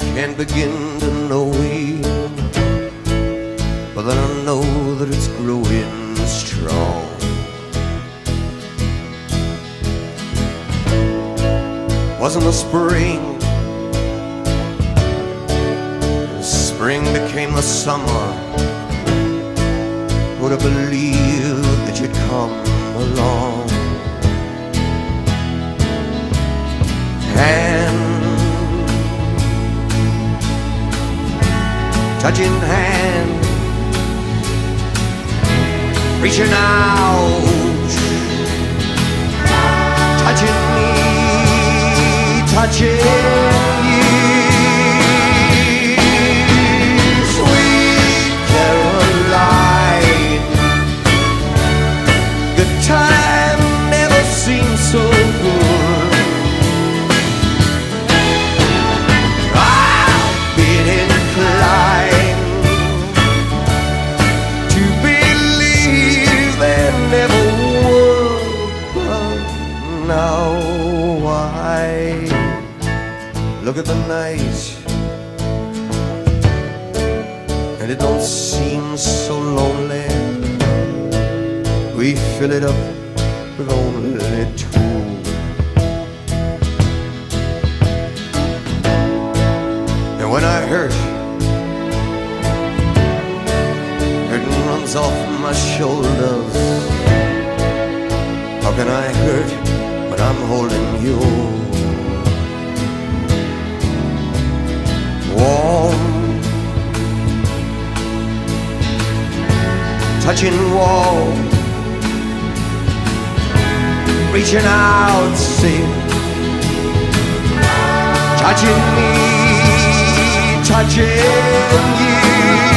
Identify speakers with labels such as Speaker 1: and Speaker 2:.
Speaker 1: Can't begin to know it, but then I know that it's growing strong. Wasn't the spring, spring became the summer. Would have believed that you'd come along? Hand, touching hand, reaching out, touching me, touching the night and it don't seem so lonely. We fill it up with only two. And when I hurt, hurting runs off my shoulders. How can I hurt when I'm holding you? Touching wall, reaching out, to see, touching me, touching you.